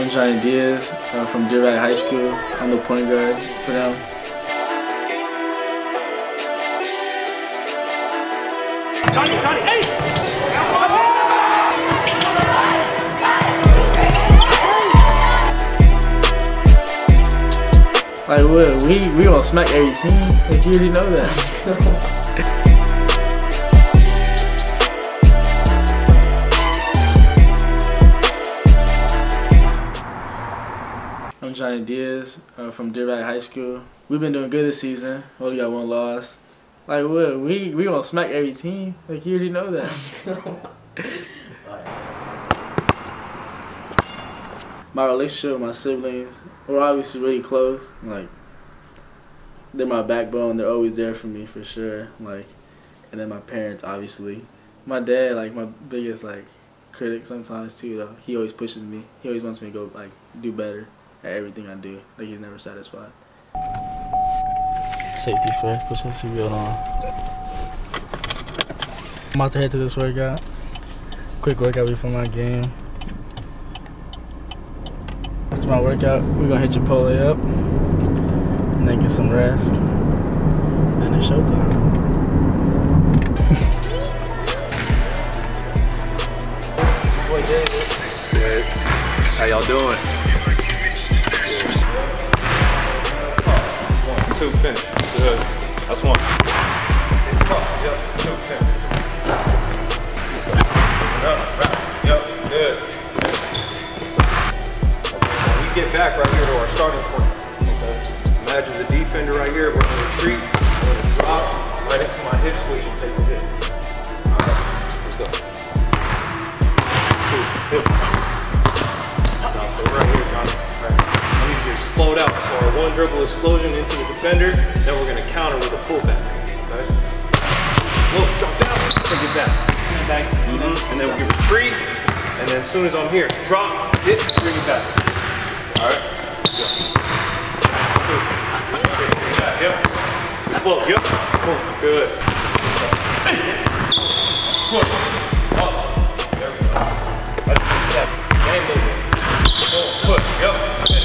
I'm Johnny Diaz uh, from Deer Valley High School. I'm the point guard for them. Johnny, Johnny, hey! Like what? We we gonna smack every team. Like you already know that. Johnny Diaz uh, from Deer Valley High School. We've been doing good this season. Only got one loss. Like what? We we gonna smack every team. Like you already know that. my relationship with my siblings, we're obviously really close. Like they're my backbone. They're always there for me for sure. Like, and then my parents, obviously. My dad, like my biggest like critic sometimes too. Though he always pushes me. He always wants me to go like do better at everything I do. Like he's never satisfied. Safety first. Put your seatbelt on. I'm about to head to this workout. Quick workout before my game. After my workout, we're gonna hit Chipotle up and then get some rest. And it's showtime. Boy Davis. Good. How y'all doing? Two, finish. Good. That's one. Cross. Yep. Two, finish. Yep. Good. When we get back right here to our starting point. Okay. Imagine the defender right here. We're gonna retreat. We're gonna drop right into my hip switch and take a hit. All right. Let's go. Two, hip. Now, so right here, Johnny. Right. I need you to explode out. So our one dribble explosion into defender, then we're gonna counter with a pullback. Okay? Look, drop down, take it back. Back. And then we'll retreat. And then as soon as I'm here, drop, hit, bring it back. Alright? Go. Two. Okay, bring it back. Yep. Explode. Yep. Boom. Good. Up. There we go. That's step. Game movement. Push. Yep.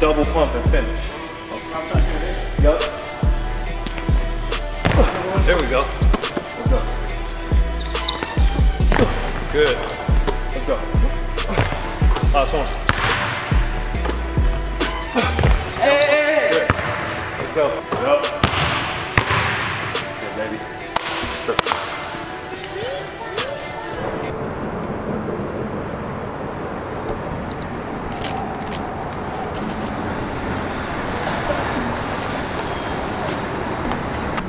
Double pump and finish. Yup. There we go. Let's go. Good. Let's go. Last one. Hey, hey, hey. Let's go. Yup.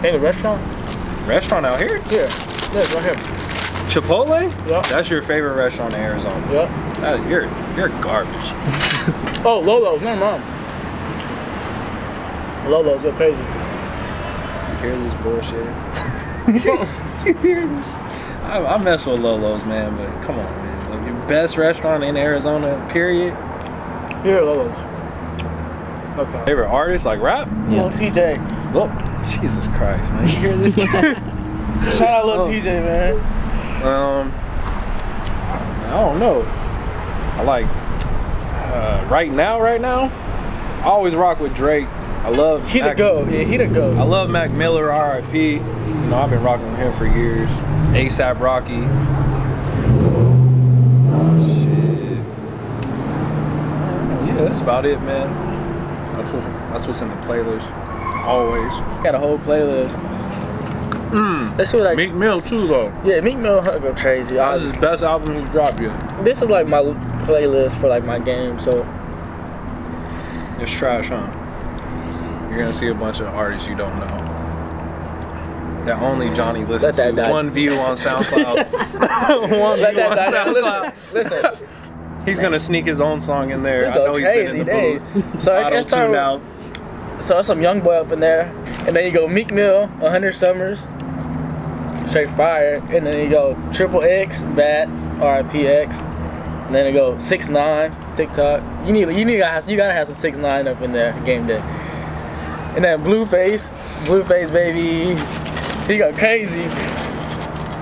Hey, the restaurant? Restaurant out here? Yeah. Yeah, right here. Chipotle? Yep. That's your favorite restaurant in Arizona. Yep. That- uh, you're you're garbage. Oh, Lolo's, never mind. Lolo's go crazy. You hear this bullshit? you hear this? I, I mess with Lolo's, man, but come on, man. Like, your best restaurant in Arizona, period. Here, Lolo's. That's all. Favorite artist, like rap? Lil TJ. Look, oh. Jesus Christ, man. You hear this kid? Shout out Lil Oh. TJ, man. um, I don't know. I like uh, right now, right now. I always rock with Drake. I love. He the Mac- go. Yeah, he the go. I love Mac Miller, R.I.P. You know, I've been rocking with him for years. ASAP Rocky. Shit. Yeah, that's about it, man. That's what's in the playlist. Always. Got a whole playlist. Mm. Let's see what I. Meek Mill too, though. yeah, Meek Mill huh, go crazy. That's Honestly. his best album he's dropped yet. This is like my playlist for like my game. So It's trash, huh? You're gonna see a bunch of artists you don't know. That only Johnny listens that to. die. One view on SoundCloud. One let view that on die. SoundCloud. Listen, listen. He's gonna sneak his own song in there. Let's I know he's been in the crazy booth. So I Auto guess start tuned with- that's some young boy up in there, and then you go Meek Mill, 100 Summers, straight fire, and then you go Triple X, Bat, RIPX, and then you go Six Nine, TikTok. You need you need you gotta have some Six Nine up in there game day, and then Blueface, Blueface baby, he go crazy.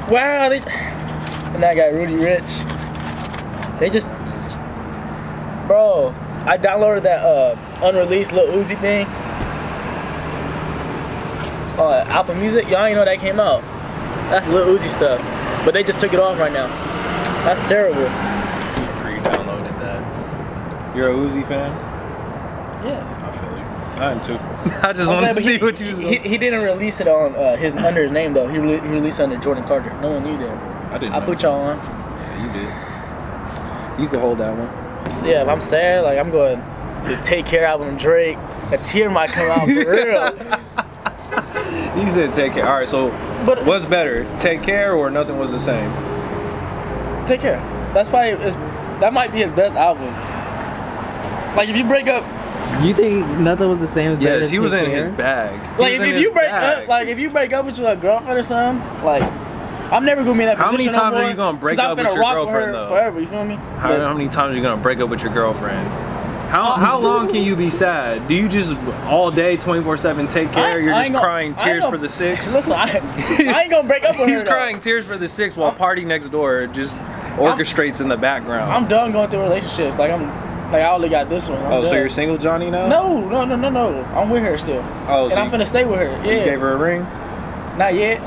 Wow, they, and that guy Roddy Ricch, they just, bro. I downloaded that uh, unreleased Lil Uzi thing. Uh, Apple Music, y'all ain't know that came out. That's Lil Uzi stuff, but they just took it off right now. That's terrible. You Pre-downloaded that. You're a Uzi fan? Yeah. I feel you. I am too. I just I'm wanted to see but what you was he, he, he didn't release it on uh, his under his name though. He, re- he released it under Jordan Carter. No one knew that. I didn't I know. put y'all on. Yeah, you did. You can hold that one. So, yeah, if I'm sad, like I'm going to take care of album Drake. A tear might come out for real. You said take care. All right, so But what's better, take care or nothing was the same? take care. That's probably his, that might be his best album. Like if you break up You think nothing was the same as Yes, Better he was in Take his bag. He Like if, if you break bag. up, like if you break up with your girlfriend or something, like I'm never gonna be in that How many position. no times are you gonna break up with your girlfriend, her though? Forever, you feel me? How, But- how many times are you gonna break up with your girlfriend? How, how long can you be sad? Do you just all day, 24/7 take care? I- You're I just gonna- crying tears gonna- for the six. Listen, I, I ain't gonna break up with He's her. though. crying tears for the six while PartyNextDoor just orchestrates in the background. I'm done going through relationships. Like I'm, like I only got this one. I'm oh, so you're single, Johnny now? No, no, no, no, no. I'm with her still, Oh, and so I'm you, finna stay with her. you Yeah, gave her a ring? not yet.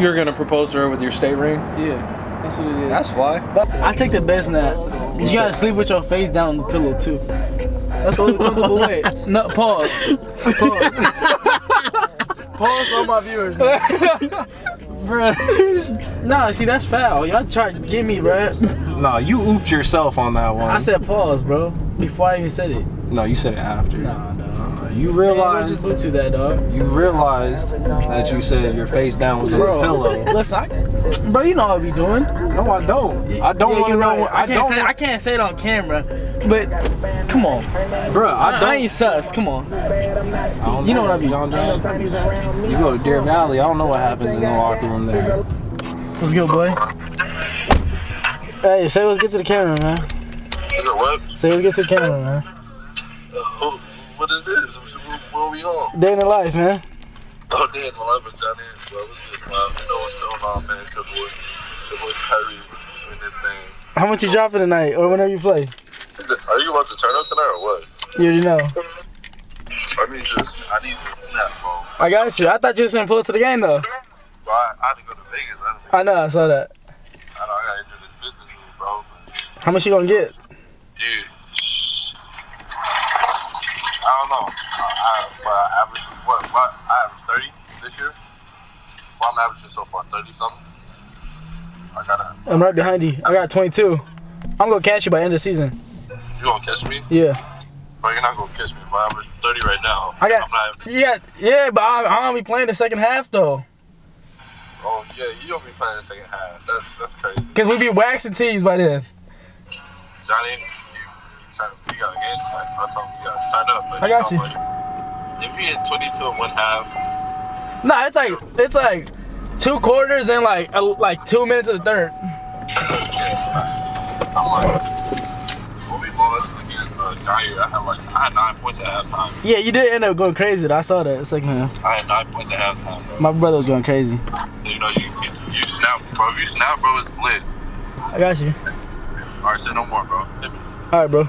You're gonna propose to her with your state ring? Yeah, that's what it is. That's. But I take the best nap. You gotta sleep with your face down on the pillow too. That's the only comfortable way. No, pause. Pause. pause for my viewers. Bruh. Nah, see that's foul. Y'all try to get me, bruh. No, you ooped yourself on that one. I said pause, bro. Before I even said it. no, you said it after. Nah. You Man, we'll realized just Bluetooth that, dog. you realized that you said your face down was on the Bro, pillow. listen, I, bro, you know what I be doing. No, I don't. I don't Yeah, want to you're know. right. I, I can't say I can't say it on camera, but come on, Bro, I I, don't. Ain't sus. Come on. I don't You know what I be mean. John John. You go to Deer Valley. I don't know what happens in the locker room there. Let's go, boy? Hey, say what's good to the camera, man. Is it what? Say what's good to the camera, man. Who, what is this? Day in the life, man. Oh, damn, the life here. Bro, what's good, man? You know what's going on, man. It's your boy, it's your boy Kyrie doing this thing. How much you dropping tonight, or whenever you play? Are you about to turn up tonight or what? You already know. I need you to, I need you snap, bro. I got you. I thought you was gonna pull it to the game though. Bro, I, I had to go to Vegas. I, I know. I saw that. I know I gotta do this business bro. How much you gonna get? This year. Well, I'm averaging so far 30 something. I gotta, I'm right behind you. I got 22. I'm gonna catch you by end of season. you gonna catch me? Yeah. Bro, you're not gonna catch me if I average 30 right now. I got- not. Yeah. Yeah, but I, I'm gonna be playing the second half though. Oh yeah, you don't be playing the second half. That's that's crazy, Cause we be waxing tees by then. Johnny. You, you turn. We got a game tonight, so I told him you gotta turn up. But I got you. If you hit 22 in one half, Nah, it's like it's like two quarters and like a, like two minutes of the third. I'm like, when we lost against uh, Jair, I had like I had nine points at halftime. Yeah, you did end up going crazy. Though. I saw that second half. I had nine points at halftime, bro. My brother was going crazy. You know, you, you you snap, bro. If you snap, bro, it's lit. I got you. All right, say no more, bro. All right, bro.